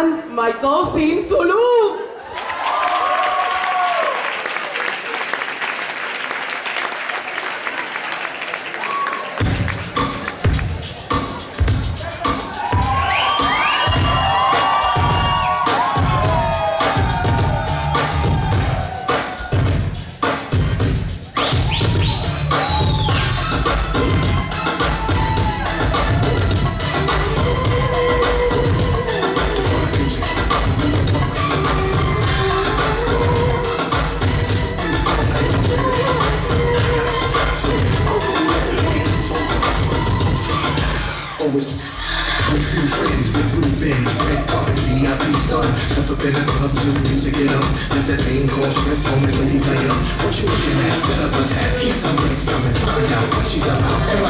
and my cousin Zulu. Always with few friends, with blue bands, red carpet, VIP stun. Step up in the club, zoom music it up. Let that thing called stress home, it's ladies night up. What you looking at? Set up a tab, keep my brainstorming, find out what she's about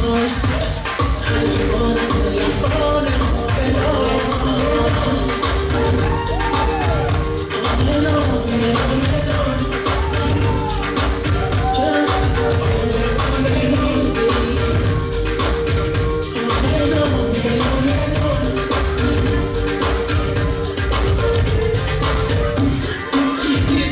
How